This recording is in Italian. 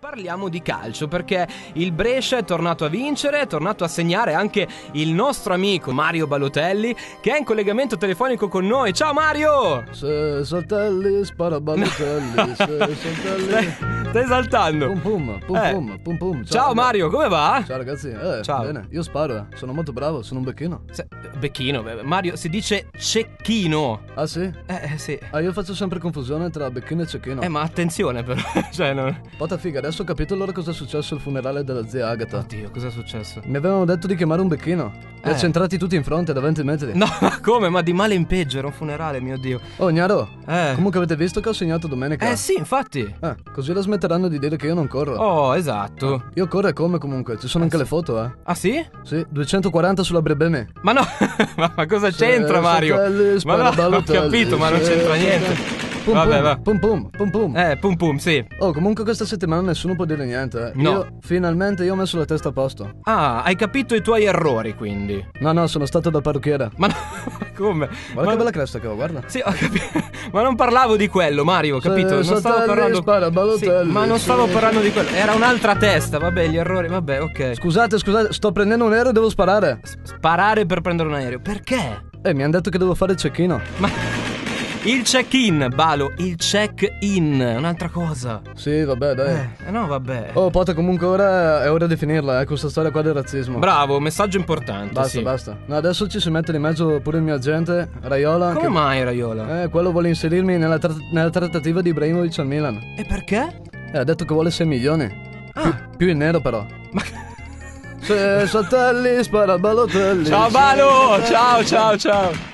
Parliamo di calcio perché il Brescia è tornato a vincere, è tornato a segnare anche il nostro amico Mario Balotelli che è in collegamento telefonico con noi. Ciao Mario! Se saltelli, spara Balotelli, se saltelli... Stai, stai saltando. Pum pum, pum Eh. pum, pum pum. Ciao Mario, come va? Ciao ragazzi, eh, Ciao. bene, io sparo, eh. sono molto bravo, sono un becchino. Se- Becchino, Mario si dice cecchino. Ah sì? Eh, eh, sì. Ah, io faccio sempre confusione tra becchino e cecchino. Eh, ma attenzione però, cioè non... Pota figa, adesso ho capito allora cosa è successo al funerale della zia Agata. Oddio, cosa è successo? Mi avevano detto di chiamare un becchino. Li Eh. ha centrati tutti in fronte, davanti ai metri. No, ma come? Ma di male in peggio, era un funerale, mio Dio. Oh, Gnaro, Eh. comunque avete visto che ho segnato domenica? Eh sì, infatti. Eh, così la smetteranno di dire che io non corro. Oh, esatto. Io corro e come comunque, ci sono anche le foto, eh. Ah sì? Sì, 240 sulla Brebeme. Ma no, ma, cosa c'entra Mario? saltelli, Ma no, ho capito, ma non c'entra niente. Pum Vabbè, pum, va. pum pum, pum pum. Eh, pum pum, sì. Oh, comunque questa settimana nessuno può dire niente. eh. No. Io, finalmente, io ho messo la testa a posto. Ah, hai capito i tuoi errori, quindi. No, no, sono stato da parrucchiere. Ma no, come? Guarda ma, che bella cresta che ho, guarda. Sì, ho capito. Ma non parlavo di quello, Mario, capito? Non stavo parlando. spara Balotelli, Sì, ma non stavo parlando di quello. Era un'altra testa, vabbè, gli errori, vabbè, ok. Scusate, scusate, sto prendendo un aereo e devo sparare. S- Sparare per prendere un aereo. Perché? Eh, mi hanno detto che devo fare il cecchino. Ma. Il check-in, Balo, il check-in, un'altra cosa. Sì, vabbè, dai. Eh, no, vabbè. Oh, Pota, comunque ora è ora di finirla, eh, questa storia qua del razzismo. Bravo, messaggio importante. Basta, sì. basta. No, adesso ci si mette di mezzo pure il mio agente, Raiola. Come che... mai, Raiola? Eh, quello vuole inserirmi nella, tra- nella trattativa di Ibrahimovic al Milan. E perché? Eh, ha detto che vuole 6 milioni. Più, più in nero però. Ma... Saltelli, spara Balotelli. Ciao Balo! Ciao, ciao, ciao!